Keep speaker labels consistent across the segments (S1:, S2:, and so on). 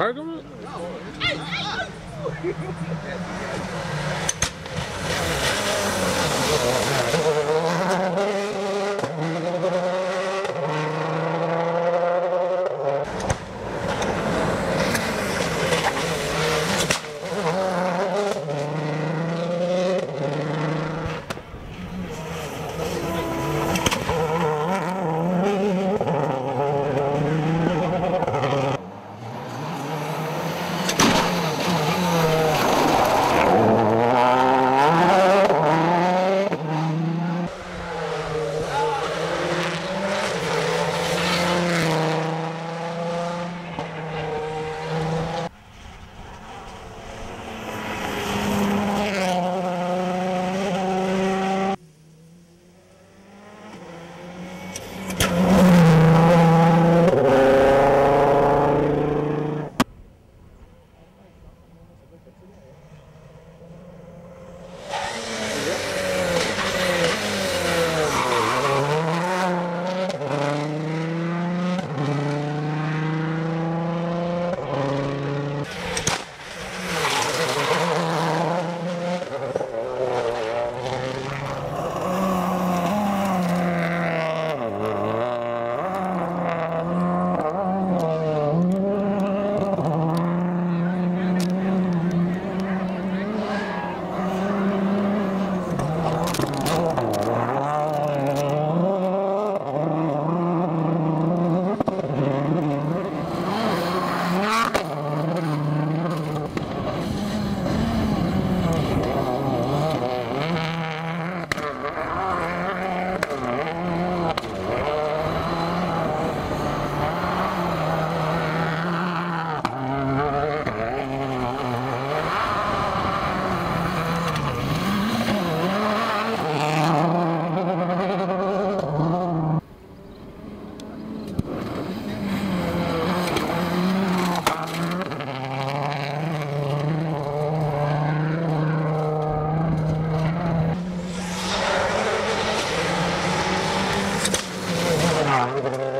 S1: Argument? はい。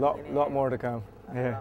S1: Lot, lot more to come. Yeah.